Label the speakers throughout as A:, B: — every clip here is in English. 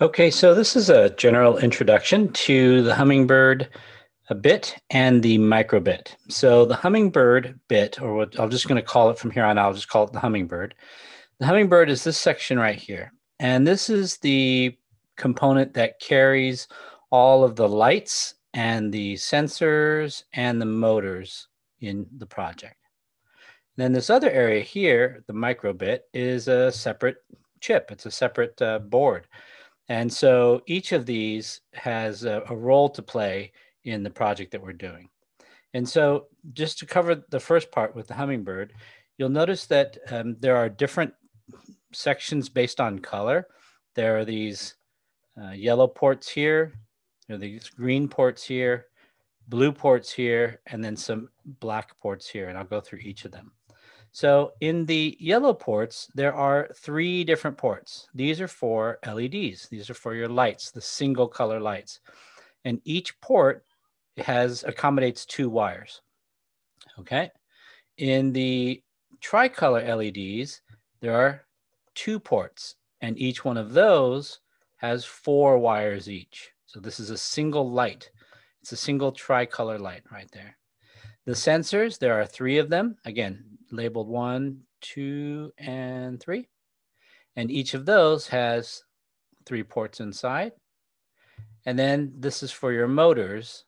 A: Okay, so this is a general introduction to the Hummingbird a bit and the microbit. So the Hummingbird bit, or what I'm just going to call it from here on, I'll just call it the Hummingbird. The Hummingbird is this section right here. And this is the component that carries all of the lights and the sensors and the motors in the project. And then this other area here, the microbit, is a separate chip. It's a separate uh, board. And so each of these has a, a, role to play in the project that we're doing. And so just to cover the first part with the hummingbird, you'll notice that um, there are different sections based on color. There are these uh, yellow ports here, there are these green ports here, blue ports here, and then some black ports here. And I'll go through each of them. So in the yellow ports, there are three different ports. These are for LEDs. These are for your lights, the single color lights. And each port has accommodates two wires. Okay. In the tricolor LEDs, there are two ports, and each one of those has four wires each. So this is a single light. It's a single tricolor light right there. The sensors, there are three of them. Again, labeled one, two, and three. And each of those has three ports inside. And then this is for your motors,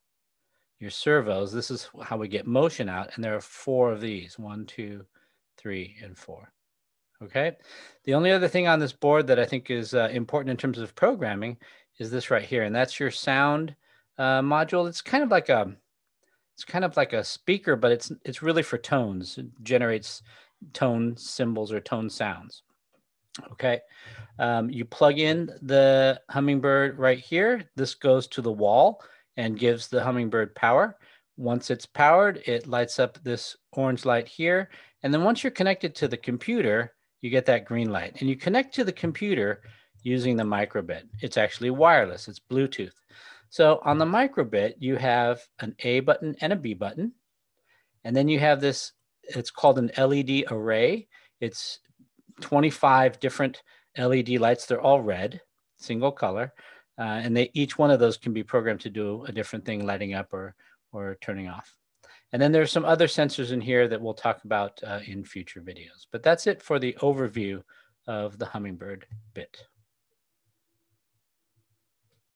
A: your servos. This is how we get motion out. And there are four of these, one, two, three, and four. Okay. The only other thing on this board that I think is uh, important in terms of programming is this right here. And that's your sound uh, module. It's kind of like a it's kind of like a speaker, but it's it's really for tones. It generates tone symbols or tone sounds. Okay, um, you plug in the hummingbird right here. This goes to the wall and gives the hummingbird power. Once it's powered, it lights up this orange light here. And then once you're connected to the computer, you get that green light. And you connect to the computer using the microbit. It's actually wireless, it's Bluetooth. So on the microbit, you have an A button and a B button. And then you have this, it's called an LED array. It's 25 different LED lights. They're all red, single color. Uh, and they, each one of those can be programmed to do a different thing, lighting up or, or turning off. And then there's some other sensors in here that we'll talk about uh, in future videos. But that's it for the overview of the Hummingbird bit.